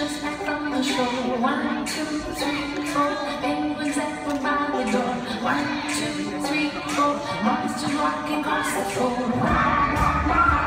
Just back from the show. One, two, three, four. Penguins at the door. One, two, three, four. Monsters walking across the floor.